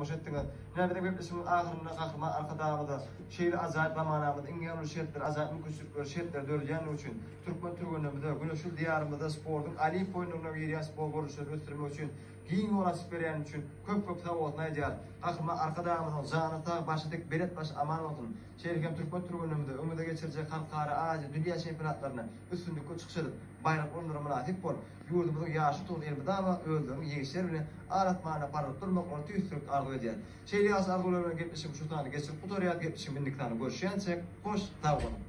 Başettiňiz. Näme diýip ismi ahyryna gahryma arkadagda şeýle azat zamanamyzda iň ýaly şertler azat müküsürlikler şertler dörýän üçin türkmen türgünümizde güneşli diýarymyzda spordyň alimp oýunlaryna ýerýän spor görüşleri ötürmek üçin giň olasy berýän üçin köp köp sawat näýär. Gahryma arkadagda zanata başydyk beret baş aman bolsun. Şeýlekem türkmen türgünümizde geçirecek halkara acı dünya şempiyonatlarına üstünlük çıkışılıp bayrak onlara münasip bol. Yurdumuzun yaşı tuğun elbi dava öldüğünün yeğişler bile aratmağına parılıp durmak orta üstünlük arzu ediyor. Şeyli yas arzularına gitmişim şu tane geçirip bu toriyat gitmişim bindiklerini görüşen çek, hoş davranın.